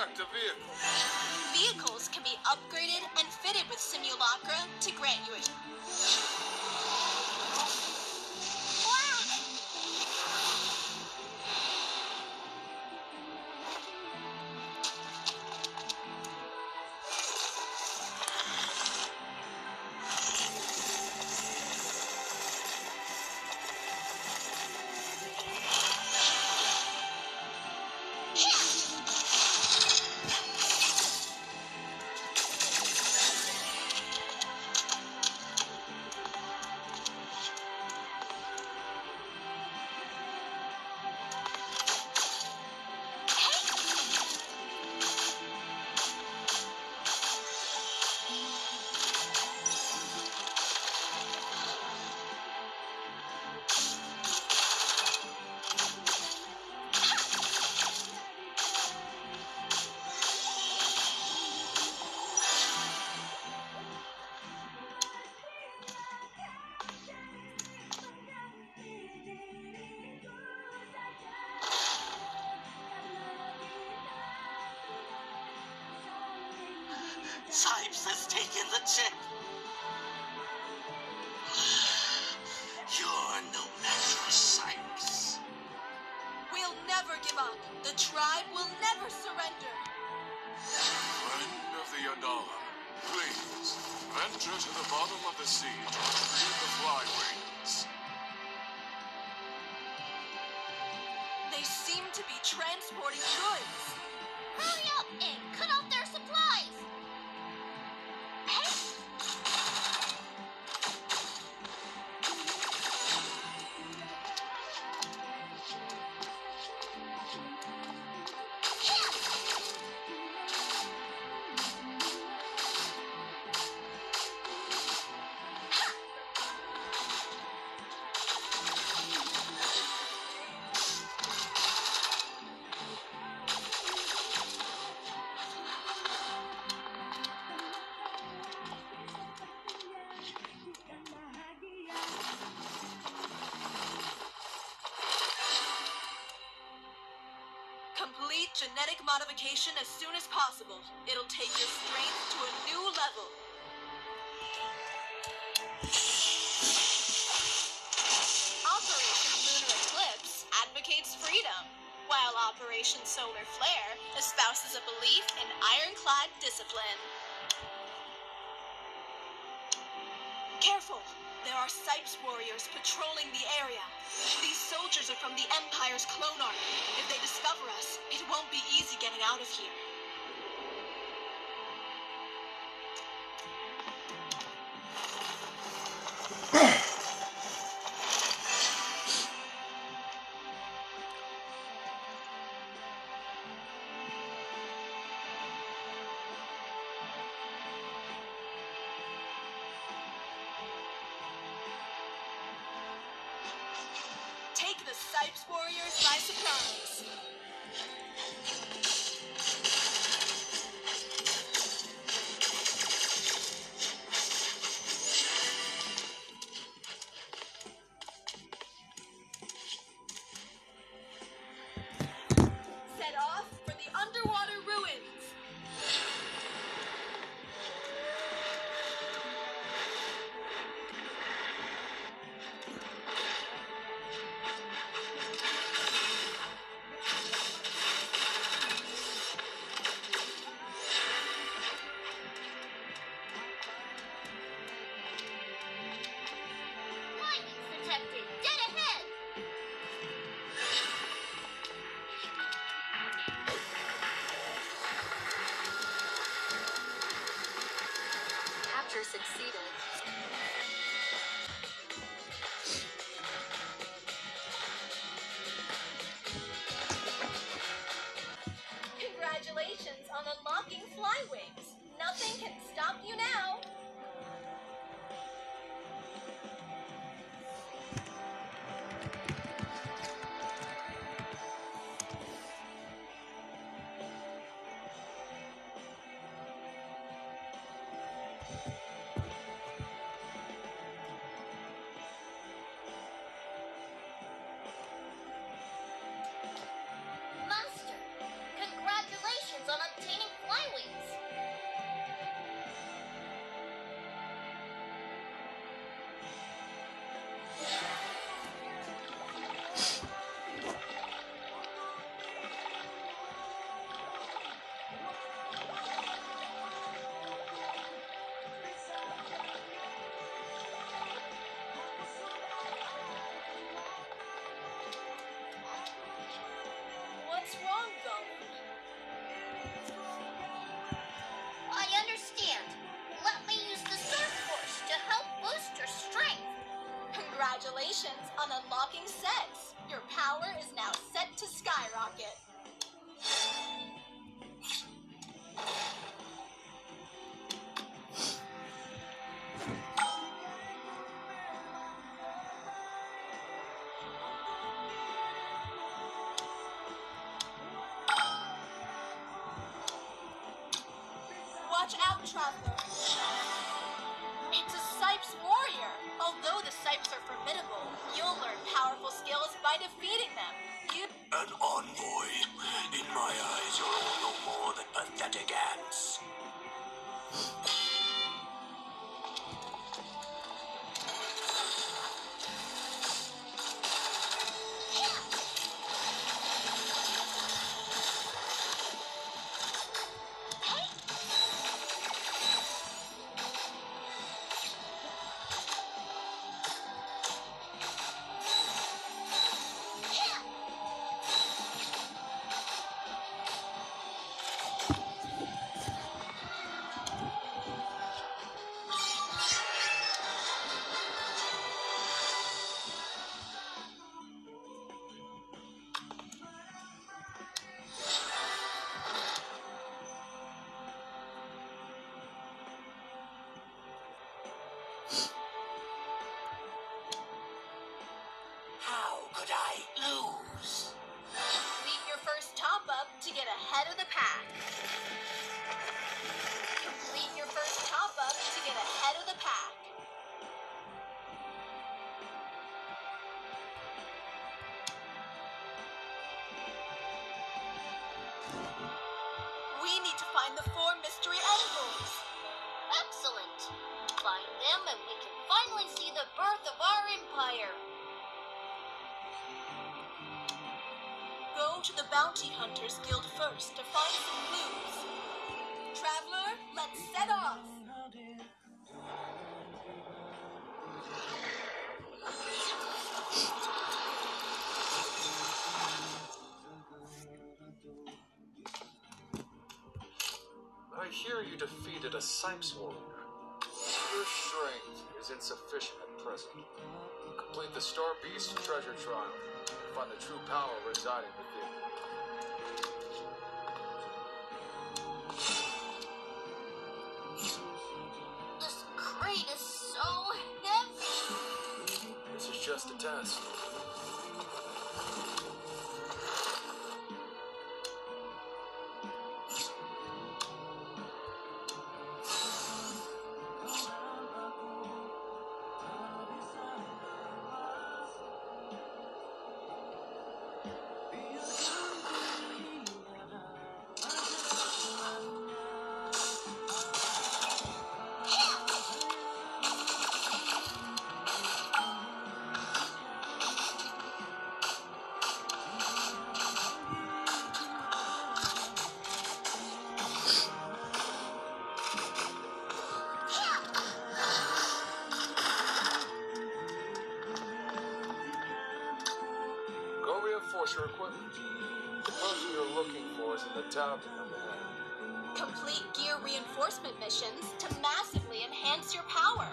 Vehicle. Vehicles can be upgraded and fitted with simulacra to grant you a Sipes has taken the chip. You're no match for Sipes. We'll never give up. The tribe will never surrender. Friend of the Yandala, please venture to the bottom of the sea to retrieve the fly wings. They seem to be transporting genetic modification as soon as possible. It'll take your strength to a new level. Operation Lunar Eclipse advocates freedom, while Operation Solar Flare espouses a belief in ironclad discipline. Careful! There are Sipes warriors patrolling the area. These soldiers are from the Empire's clone army. If they discover us, it won't be easy getting out of here. Succeeded. Congratulations on unlocking Flywings. Nothing can stop you now. Watch out, traveler. It's a Sipes warrior. Although the Sipes are formidable, you'll learn powerful skills by defeating them. You An envoy. In my eyes, you're all no more than pathetic ants. I lose? Complete your first top up to get ahead of the pack. Complete your first top up to get ahead of the pack. We need to find the four mystery envelopes. Excellent. Find them and we can finally see the birth of our empire. To the Bounty Hunters Guild first to find some clues. Traveler, let's set off. I hear you defeated a Sipes warrior. Your strength is insufficient at present. Complete the Star Beast treasure trial. Find the true power residing within. Test. The town. Complete gear reinforcement missions to massively enhance your power.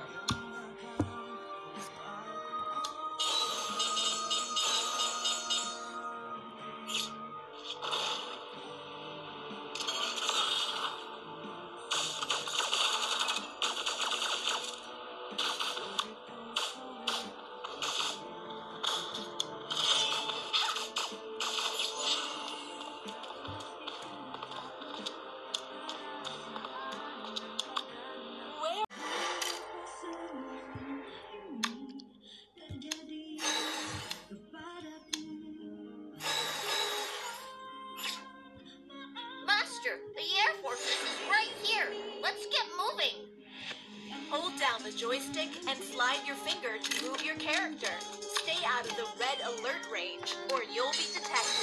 And slide your finger to move your character. Stay out of the red alert range, or you'll be detected.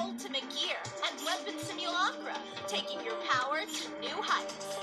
Ultimate gear and weapon simulacra, taking your power to new heights.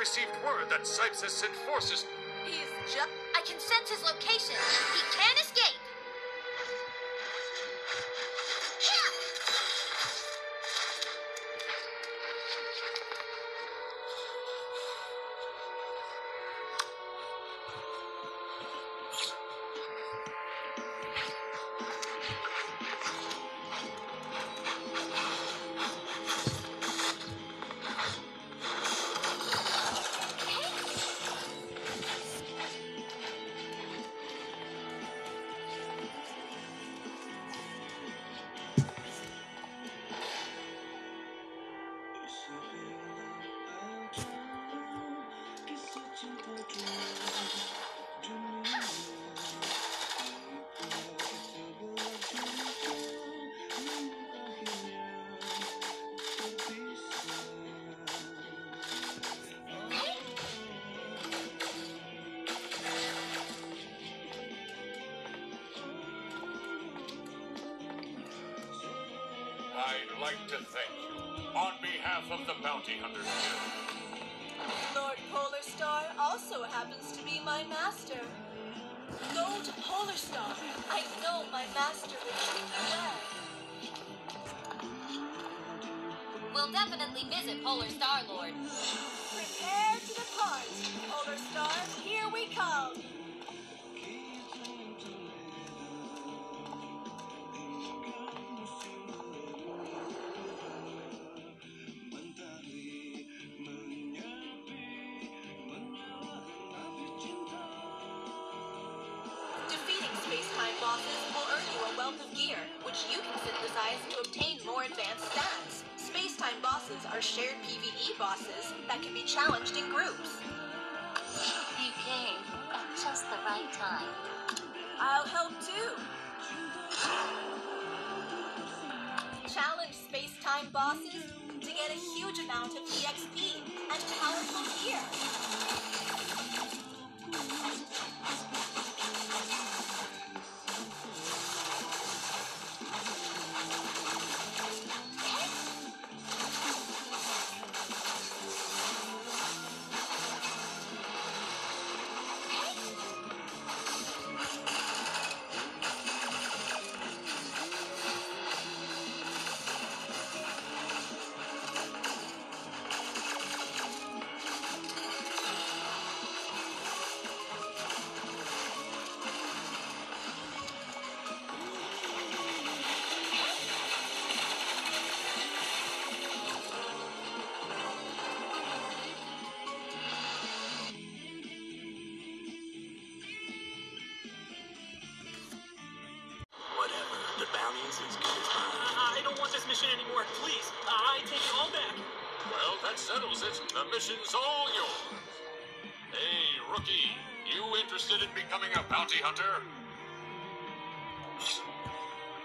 Received word that Sipes has sent forces. He's just. I can sense his location. He can't escape. I'd like to thank you on behalf of the Bounty Hunters Guild. Lord Polar Star also happens to be my master. Go to Polar Star. I know my master will treat you well. We'll definitely visit Polar Star Lord. Prepare to depart. Which you can synthesize to obtain more advanced stats. Space-time bosses are shared PvE bosses that can be challenged in groups. You came at just the right time. I'll help too. Challenge space-time bosses to get a huge amount of EXP and powerful gear. Mission anymore. Please, I take it all back. Well, that settles it. The mission's all yours. Hey, rookie, you interested in becoming a bounty hunter?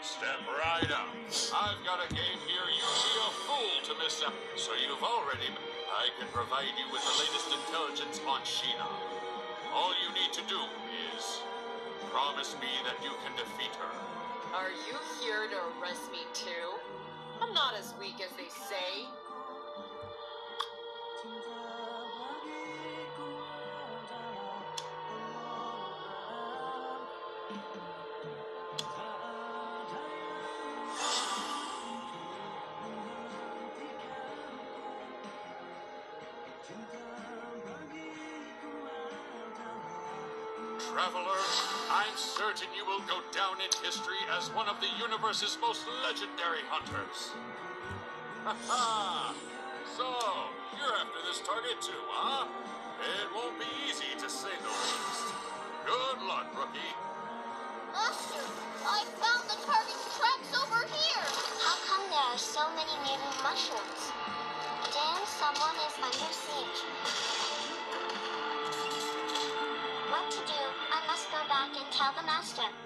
Step right up. I've got a game here you'd be a fool to miss out. So you've already. I can provide you with the latest intelligence on Sheena. All you need to do is promise me that you can defeat her. Are you here to arrest me too? Not as weak as they say. Traveler, I'm certain you will go down in history as one of the universe's most legendary hunters. Ha! So, you're after this target too, huh? It won't be easy to say the least. Good luck, rookie. Master, I found the target's tracks over here. How come there are so many mutant mushrooms? Damn, someone is under siege. Tell the master.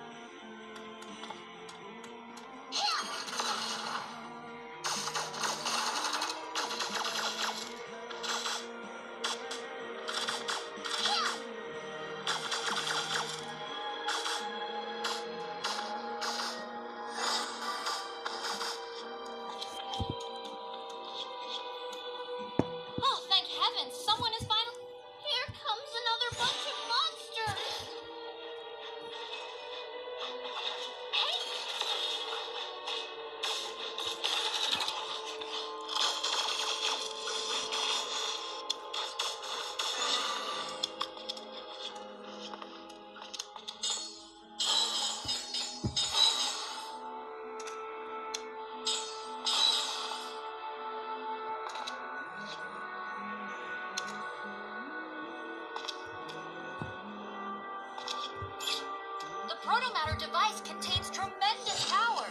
The protomatter device contains tremendous power.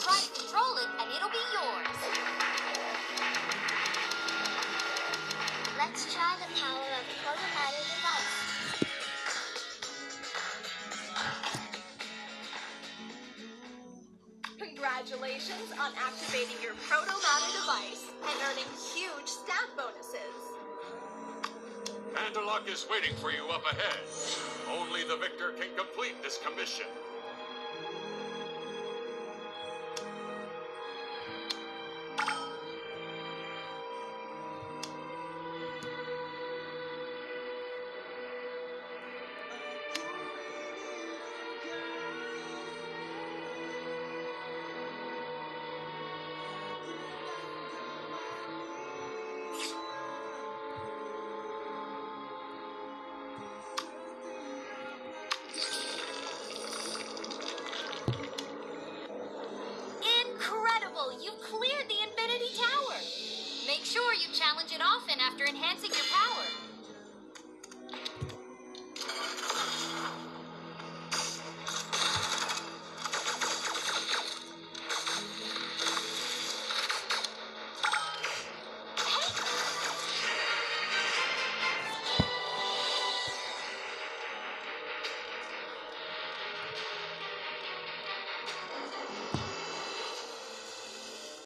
Try to control it and it'll be yours. Let's try the power of the protomatter device. Congratulations on activating your Proto-Matter device and earning huge stat bonuses. Mandalok is waiting for you up ahead. Only the victor can complete this commission.